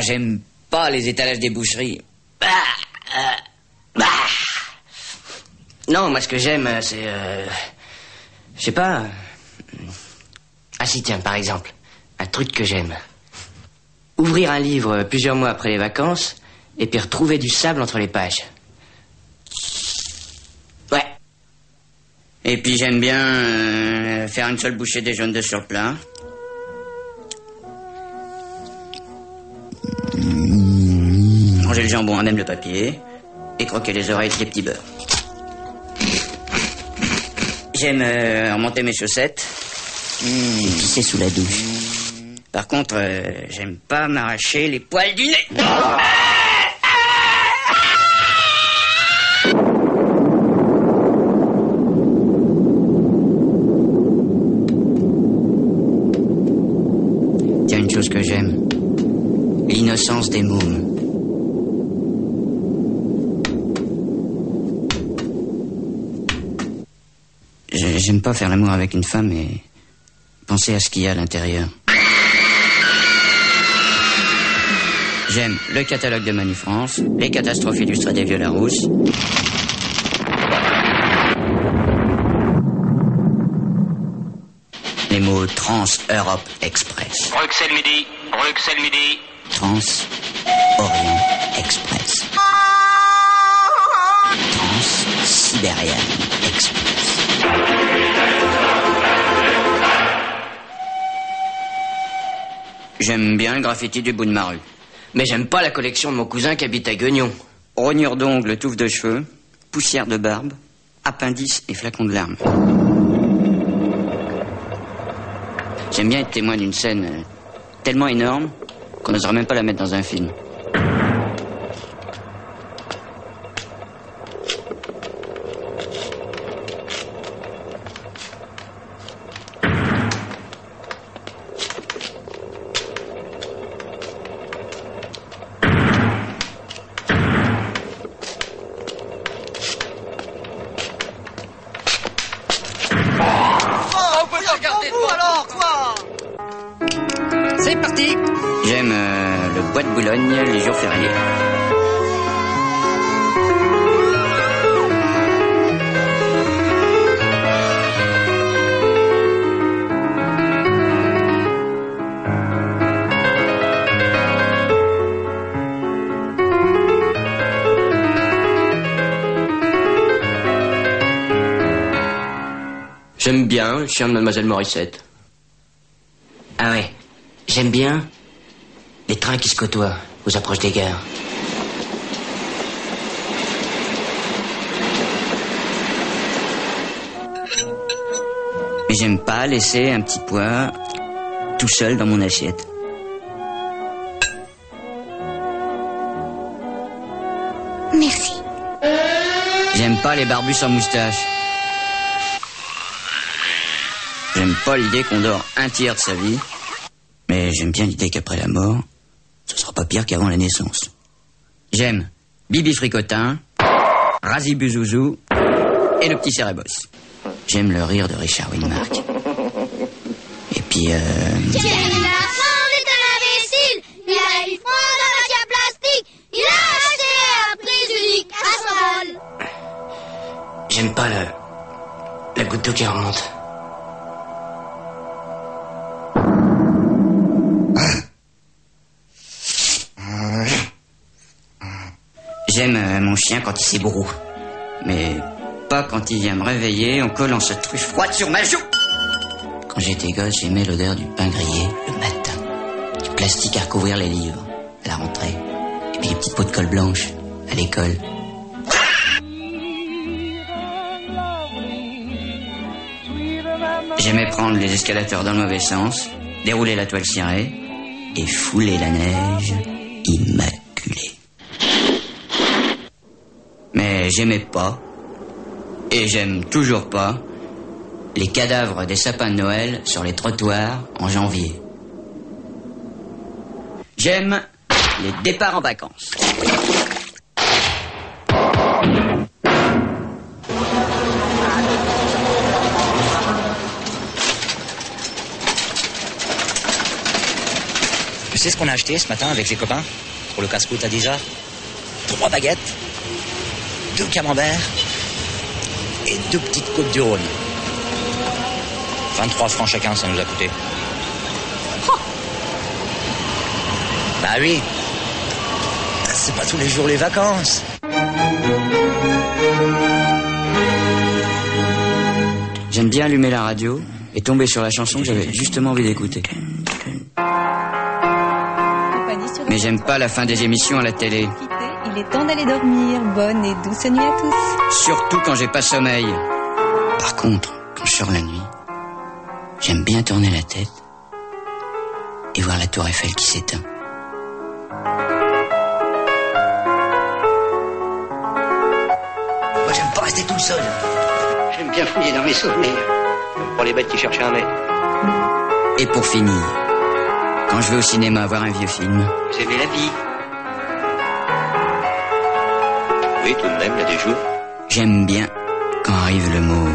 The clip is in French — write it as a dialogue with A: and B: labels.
A: j'aime pas les étalages des boucheries.
B: Non, moi ce que j'aime, c'est... Euh, je sais pas... Ah si, tiens, par exemple, un truc que j'aime. Ouvrir un livre plusieurs mois après les vacances et puis retrouver du sable entre les pages. Ouais.
A: Et puis j'aime bien euh, faire une seule bouchée des jaunes de surplat. Le jambon à même le papier et croquer les oreilles des petits beurres. J'aime euh, remonter mes chaussettes et pisser sous la douche. Par contre, euh, j'aime pas m'arracher les poils du nez. Tiens, une chose que j'aime. L'innocence des mômes. J'ai- J'aime pas faire l'amour avec une femme et penser à ce qu'il y a à l'intérieur. J'aime le catalogue de Manu France, les catastrophes illustrées des vieux Larousse. Les mots Trans-Europe Express.
C: Bruxelles midi, Bruxelles midi.
A: Trans-Orient Express. Trans-Sibérienne J'aime bien le graffiti du bout de ma rue.
B: Mais j'aime pas la collection de mon cousin qui habite à Guignon.
A: Rognure d'ongles, touffe de cheveux, poussière de barbe, appendice et flacon de larmes. J'aime bien être témoin d'une scène euh, tellement énorme qu'on n'oserait même pas la mettre dans un film.
D: C'est parti.
A: J'aime euh, le bois de Boulogne les jours fériés.
B: J'aime bien le chien de Mademoiselle Morissette. Ah ouais, j'aime bien les trains qui se côtoient aux approches des gares.
A: Mais j'aime pas laisser un petit pois tout seul dans mon assiette.
E: Merci.
A: J'aime pas les barbus sans moustache. J'aime pas l'idée qu'on dort un tiers de sa vie. Mais j'aime bien l'idée qu'après la mort, ce sera pas pire qu'avant la naissance. J'aime Bibi Fricotin, Razi Buzouzou et le petit Cérébos. J'aime le rire de Richard Widmark. Et puis, euh...
E: Thierry Lafond est un imbécile. Il a eu froid dans la matière plastique. Il a acheté un prise unique à 100 balles.
B: J'aime pas le... la goutte d'eau qui remonte.
A: J'aime euh, mon chien quand il s'ébroue. Mais pas quand il vient me réveiller en collant sa truffe froide sur ma joue. Quand j'étais gosse, j'aimais l'odeur du pain grillé le matin. Du plastique à recouvrir les livres à la rentrée. Et puis les petites pots de colle blanche à l'école. J'aimais prendre les escalators dans le mauvais sens, dérouler la toile cirée et fouler la neige immaculée. Mais j'aimais pas, et j'aime toujours pas, les cadavres des sapins de Noël sur les trottoirs en janvier. J'aime les départs en vacances.
D: Tu sais ce qu'on a acheté ce matin avec les copains
F: pour le casse-croûte à déjà Trois baguettes, deux camemberts et deux petites côtes du Rhône. 23 francs chacun, ça nous a coûté. Bah oui. C'est pas tous les jours les vacances.
A: J'aime bien allumer la radio et tomber sur la chanson que j'avais justement envie d'écouter. Mais j'aime pas la fin des émissions à la télé.
G: Il est temps d'aller dormir. Bonne et douce nuit à tous.
A: Surtout quand j'ai pas sommeil. Par contre, quand je sors la nuit, j'aime bien tourner la tête et voir la tour Eiffel qui s'éteint.
F: Moi, j'aime pas rester tout seul.
D: J'aime bien fouiller dans mes souvenirs. Pour les bêtes qui cherchaient un maître.
A: Et pour finir, quand je vais au cinéma voir un vieux film,
D: Vous aimez la vie Oui, tout de même, il y a des jours.
A: j'aime bien quand arrive le mot